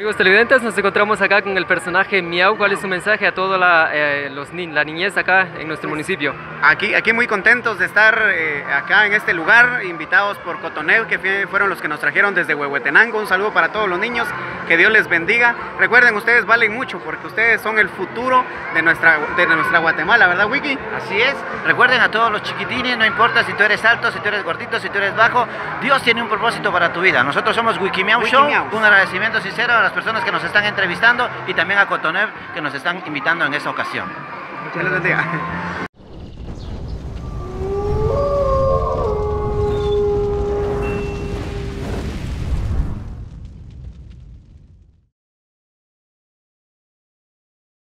Amigos televidentes, nos encontramos acá con el personaje Miau. ¿Cuál es su mensaje a toda la, eh, los, la niñez acá en nuestro municipio? Aquí, aquí muy contentos de estar eh, acá en este lugar, invitados por Cotonel, que fueron los que nos trajeron desde Huehuetenango. Un saludo para todos los niños, que Dios les bendiga. Recuerden, ustedes valen mucho porque ustedes son el futuro de nuestra, de nuestra Guatemala, ¿verdad, Wiki? Así es. Recuerden a todos los chiquitines, no importa si tú eres alto, si tú eres gordito, si tú eres bajo, Dios tiene un propósito para tu vida. Nosotros somos Wikimiau Show, un agradecimiento sincero a las personas que nos están entrevistando y también a Cotonev que nos están invitando en esta ocasión. Muchas gracias.